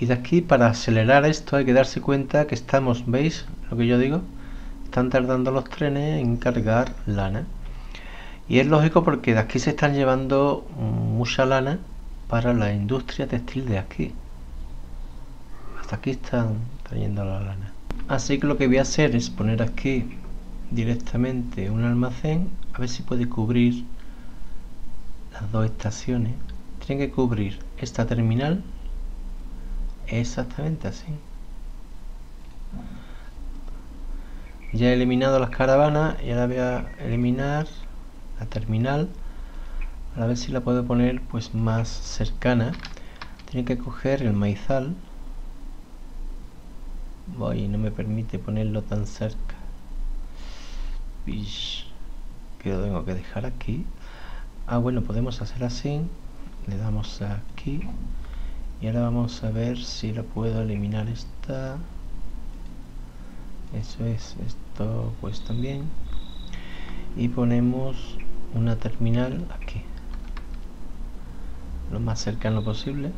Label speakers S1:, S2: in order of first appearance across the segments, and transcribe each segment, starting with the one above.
S1: y de aquí para acelerar esto hay que darse cuenta que estamos veis lo que yo digo están tardando los trenes en cargar lana. Y es lógico porque de aquí se están llevando mucha lana para la industria textil de aquí. Hasta aquí están trayendo la lana. Así que lo que voy a hacer es poner aquí directamente un almacén a ver si puede cubrir las dos estaciones. Tiene que cubrir esta terminal exactamente así. Ya he eliminado las caravanas y ahora voy a eliminar la terminal. A ver si la puedo poner pues más cercana. Tiene que coger el maizal. Voy no me permite ponerlo tan cerca. Que lo tengo que dejar aquí. Ah bueno podemos hacer así. Le damos aquí y ahora vamos a ver si lo puedo eliminar esta. Eso es esto pues también. Y ponemos una terminal aquí. Lo más cercano posible.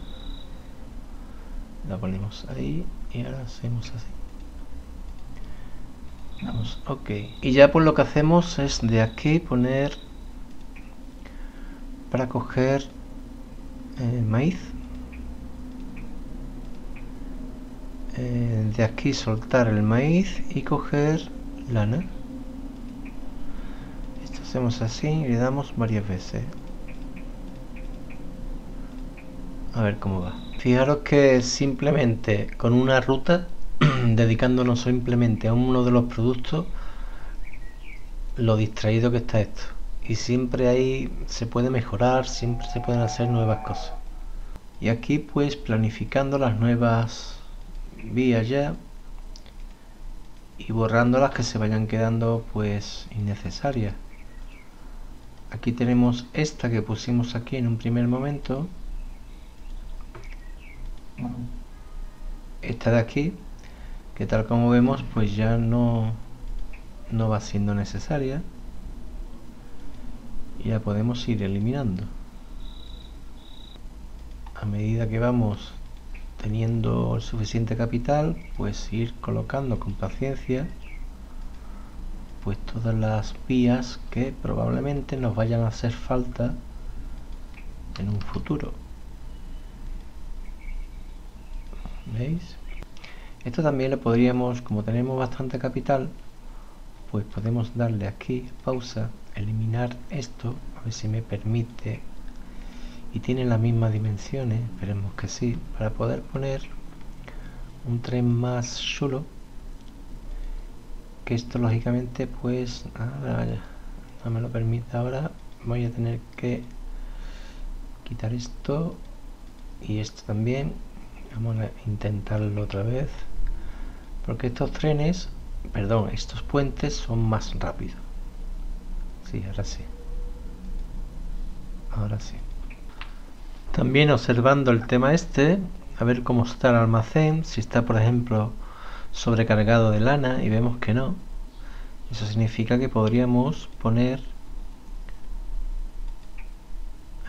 S1: La ponemos ahí y ahora hacemos así. Vamos ok. Y ya pues lo que hacemos es de aquí poner para coger eh, maíz eh, de aquí soltar el maíz y coger lana. Hacemos así y le damos varias veces. A ver cómo va. Fijaros que simplemente con una ruta dedicándonos simplemente a uno de los productos lo distraído que está esto. Y siempre ahí se puede mejorar siempre se pueden hacer nuevas cosas. Y aquí pues planificando las nuevas vías ya y borrando las que se vayan quedando pues innecesarias. Aquí tenemos esta que pusimos aquí en un primer momento. Esta de aquí que tal como vemos pues ya no no va siendo necesaria. Y la podemos ir eliminando. A medida que vamos teniendo el suficiente capital pues ir colocando con paciencia pues todas las vías que probablemente nos vayan a hacer falta en un futuro ¿veis? esto también le podríamos como tenemos bastante capital pues podemos darle aquí pausa eliminar esto a ver si me permite y tiene las mismas dimensiones esperemos que sí para poder poner un tren más chulo que esto lógicamente pues no me lo permite ahora voy a tener que quitar esto y esto también vamos a intentarlo otra vez porque estos trenes perdón estos puentes son más rápidos. Sí ahora sí. Ahora sí también observando el tema este a ver cómo está el almacén si está por ejemplo sobrecargado de lana y vemos que no eso significa que podríamos poner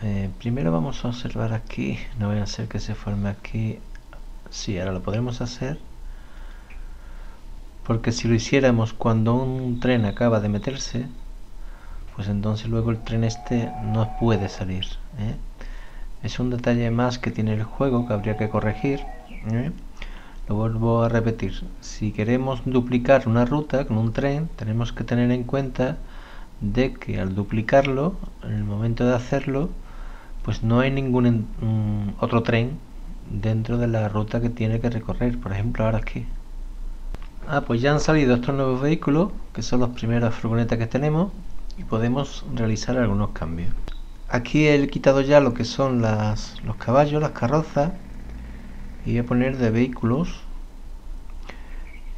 S1: eh, primero vamos a observar aquí no voy a hacer que se forme aquí sí, ahora lo podremos hacer porque si lo hiciéramos cuando un tren acaba de meterse pues entonces luego el tren este no puede salir ¿eh? Es un detalle más que tiene el juego que habría que corregir ¿eh? lo vuelvo a repetir. Si queremos duplicar una ruta con un tren tenemos que tener en cuenta de que al duplicarlo en el momento de hacerlo pues no hay ningún mm, otro tren dentro de la ruta que tiene que recorrer. Por ejemplo ahora aquí ah pues ya han salido estos nuevos vehículos que son los primeros furgonetas que tenemos y podemos realizar algunos cambios aquí he quitado ya lo que son las, los caballos, las carrozas y voy a poner de vehículos.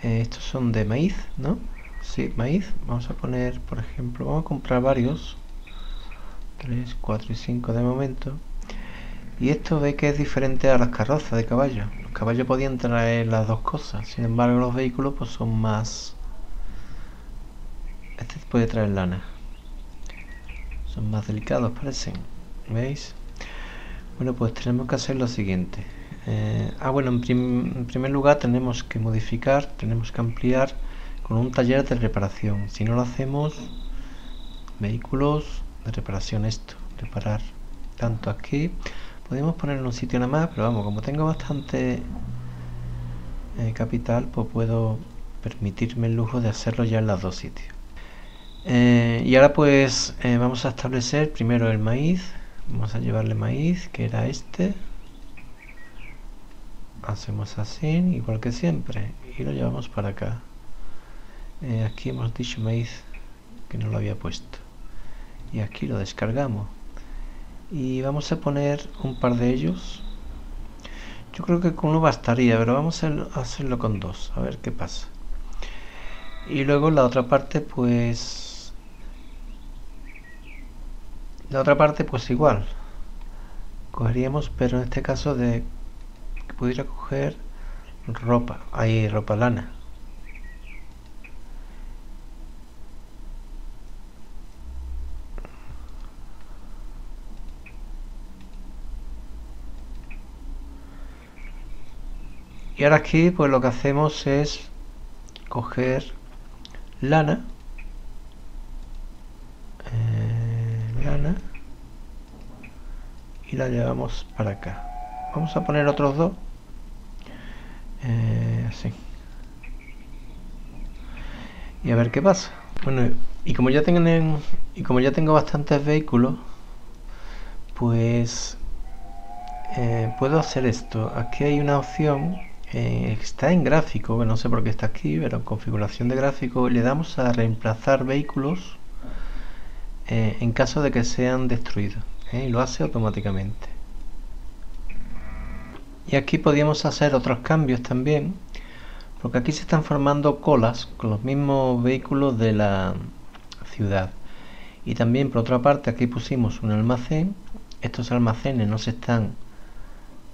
S1: Eh, estos son de maíz ¿no? sí, maíz. Vamos a poner por ejemplo vamos a comprar varios. 3, 4 y 5 de momento. Y esto ve que es diferente a las carrozas de caballo. Los caballos podían traer las dos cosas. Sin embargo los vehículos pues son más este puede traer lana más delicados parecen ¿veis? bueno pues tenemos que hacer lo siguiente Eh, ah, bueno, en, en, primer lugar tenemos que modificar, tenemos que ampliar con un taller de reparación. Si no lo hacemos, vehículos de reparación, esto, reparar tanto aquí. Podemos poner en un sitio nada más, pero vamos, como tengo bastante eh, capital, pues puedo permitirme el lujo de hacerlo ya en los dos sitios. Eh, y ahora pues eh, vamos a establecer primero el maíz. Vamos a llevarle maíz, que era este. Hacemos así, igual que siempre. Y lo llevamos para acá. aquí hemos dicho maíz, que no lo había puesto. Y aquí lo descargamos. Y vamos a poner un par de ellos yo creo que con uno bastaría, pero vamos a hacerlo con dos, a ver qué pasa. Y luego la otra parte, pues... La otra parte, pues igual. Cogeríamos, pero en este caso de que pudiera coger ropa, hay ropa lana. y ahora aquí pues lo que hacemos es coger lana eh, lana la llevamos para acá. Vamos a poner otros dos. Eh, así y a ver qué pasa. Bueno y como ya tengo y como ya tengo bastantes vehículos pues eh, puedo hacer esto. Aquí hay una opción eh, está en gráfico, no sé por qué está aquí, pero en configuración de gráfico le damos a reemplazar vehículos eh, en caso de que sean destruidos ¿eh? y lo hace automáticamente. Y aquí podríamos hacer otros cambios también, porque aquí se están formando colas con los mismos vehículos de la ciudad. Y también por otra parte aquí pusimos un almacén, estos almacenes no se están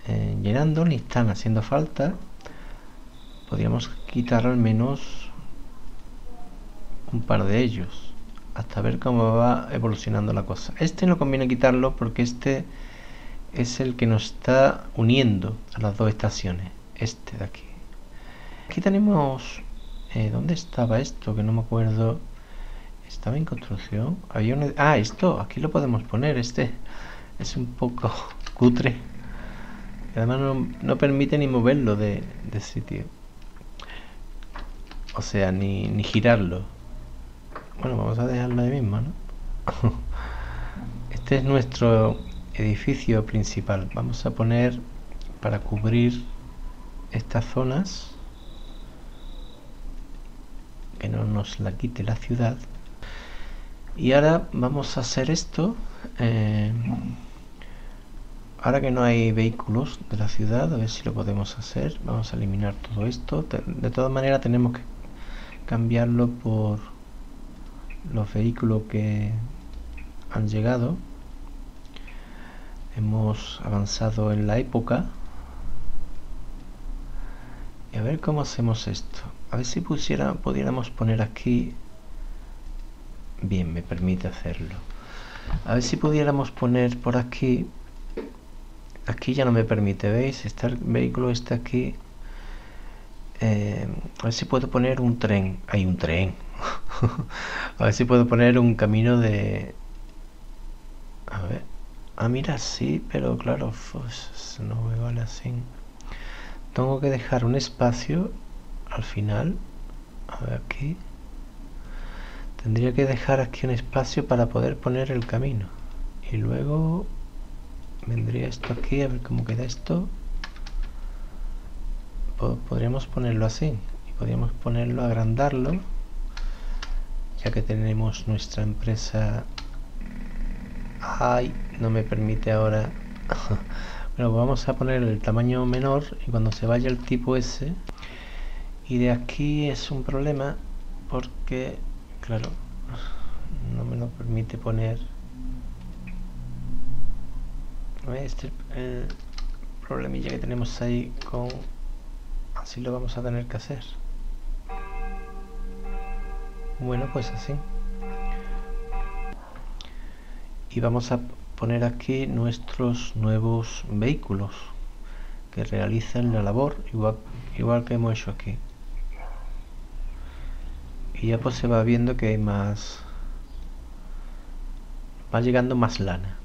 S1: eh, llenando ni están haciendo falta podríamos quitar al menos un par de ellos hasta ver cómo va evolucionando la cosa. Este no conviene quitarlo porque este es el que nos está uniendo a las dos estaciones. Este de aquí. Aquí tenemos eh, ¿dónde estaba esto? que no me acuerdo. Estaba en construcción. Había ah esto aquí lo podemos poner este. Es un poco cutre. Además no, permite ni moverlo de, sitio. O sea, ni, ni girarlo. Bueno, vamos a dejarlo ahí mismo, ¿no? este es nuestro edificio principal. Vamos a poner para cubrir estas zonas que no nos la quite la ciudad. Y ahora vamos a hacer esto. Eh, ahora que no hay vehículos de la ciudad, a ver si lo podemos hacer. Vamos a eliminar todo esto. De todas maneras tenemos que cambiarlo por los vehículos que han llegado. Hemos avanzado en la época. Y a ver cómo hacemos esto. A ver si pusiera, pudiéramos poner aquí... Bien, me permite hacerlo. A ver si pudiéramos poner por aquí aquí ya no me permite, ¿veis? Está el vehículo está aquí. Eh, a ver si puedo poner un tren. Hay un tren. a ver si puedo poner un camino de... A ver. Ah, mira, sí, pero claro, pues, no me vale así. Tengo que dejar un espacio al final. A ver, aquí. Tendría que dejar aquí un espacio para poder poner el camino. Y luego vendría esto aquí a ver cómo queda esto podríamos ponerlo así y podríamos ponerlo agrandarlo ya que tenemos nuestra empresa. Ay no me permite ahora. Bueno vamos a poner el tamaño menor y cuando se vaya el tipo S y de aquí es un problema porque claro no me lo permite poner. Este el problemilla que tenemos ahí con así lo vamos a tener que hacer bueno pues así. Y vamos a poner aquí nuestros nuevos vehículos que realicen la labor igual, igual que hemos hecho aquí. Y ya pues se va viendo que hay más va llegando más lana.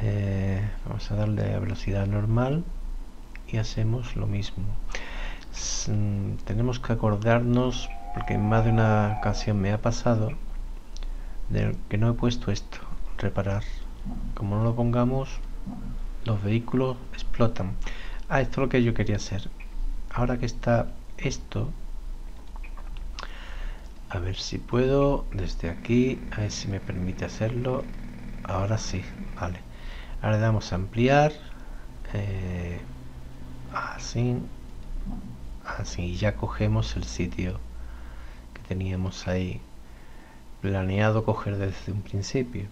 S1: Eh, vamos a darle a velocidad normal y hacemos lo mismo. Mm, tenemos que acordarnos porque en más de una ocasión me ha pasado que no he puesto esto reparar. Como no lo pongamos los vehículos explotan. Ah esto es lo que yo quería hacer. Ahora que está esto a ver si puedo desde aquí a ver si me permite hacerlo. Ahora sí vale. Ahora damos a ampliar eh, así así ya cogemos el sitio teníamos ahí planeado coger desde un principio.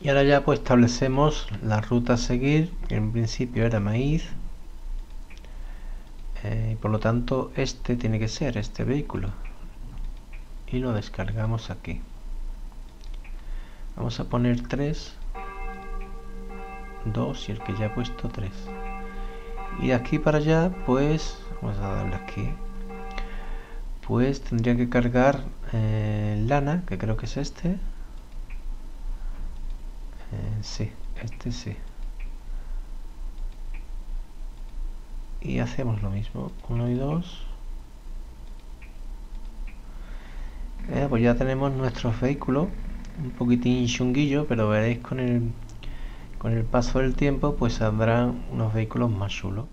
S1: Y ahora ya pues establecemos la ruta a seguir que en principio era maíz eh, y por lo tanto este tiene que ser este vehículo. Y lo descargamos aquí. Vamos a poner 3 2 y el que ya he puesto 3 y de aquí para allá pues vamos a darle aquí pues tendría que cargar eh, lana que creo que es este eh, sí, este sí. Y hacemos lo mismo, 1 y 2. Eh, pues ya tenemos nuestros vehículos, un poquitín chunguillo, pero veréis con el, con el paso del tiempo pues saldrán unos vehículos más chulos.